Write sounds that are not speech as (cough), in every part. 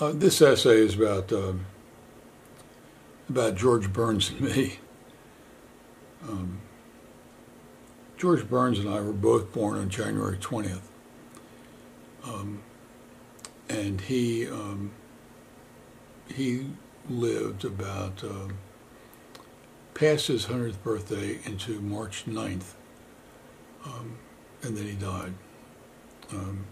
Uh, this essay is about um, about George Burns and me. Um, George Burns and I were both born on January 20th. Um, and he um, he lived about um, past his 100th birthday into March 9th, um, and then he died. Um,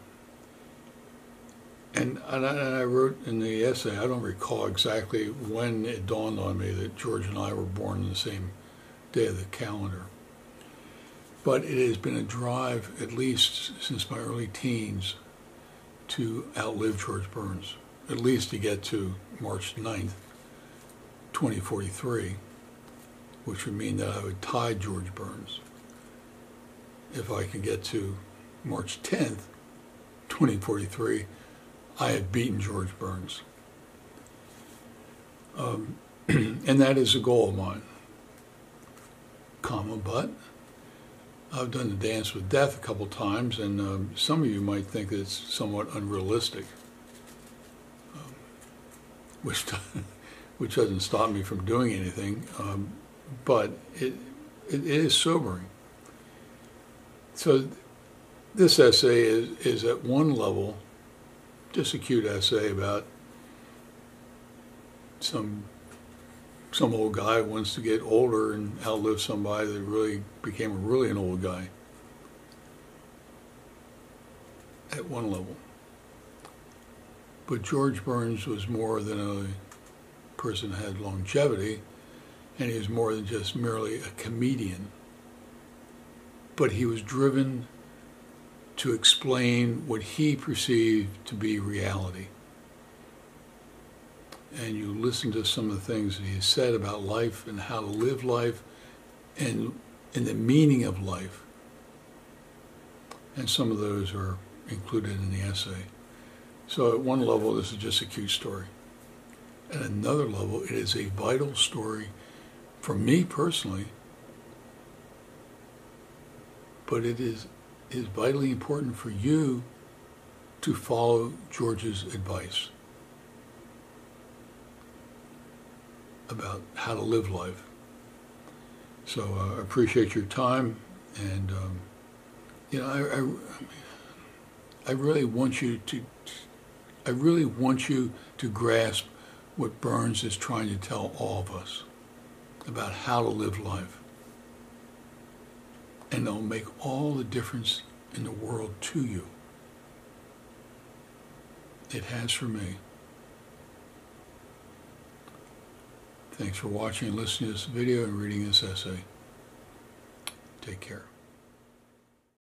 and, and, I, and I wrote in the essay, I don't recall exactly when it dawned on me that George and I were born on the same day of the calendar. But it has been a drive, at least since my early teens, to outlive George Burns, at least to get to March 9th, 2043, which would mean that I would tie George Burns. If I can get to March 10th, 2043, I have beaten George Burns. Um, (clears throat) and that is a goal of mine. Comma, but I've done the dance with death a couple times, and um, some of you might think it's somewhat unrealistic, um, which (laughs) which doesn't stop me from doing anything, um, but it, it, it is sobering. So this essay is, is at one level just a cute essay about some some old guy wants to get older and outlive somebody that really became really an old guy at one level. But George Burns was more than a person that had longevity, and he was more than just merely a comedian. But he was driven to explain what he perceived to be reality. And you listen to some of the things that he said about life and how to live life and, and the meaning of life. And some of those are included in the essay. So at one level, this is just a cute story. At another level, it is a vital story for me personally, but it is is vitally important for you to follow George's advice about how to live life. So uh, I appreciate your time, and um, you know, I, I, I really want you to, I really want you to grasp what Burns is trying to tell all of us about how to live life and they'll make all the difference in the world to you. It has for me. Thanks for watching and listening to this video and reading this essay. Take care.